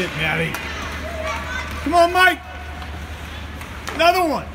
it, Maddie. Come on, Mike. Another one.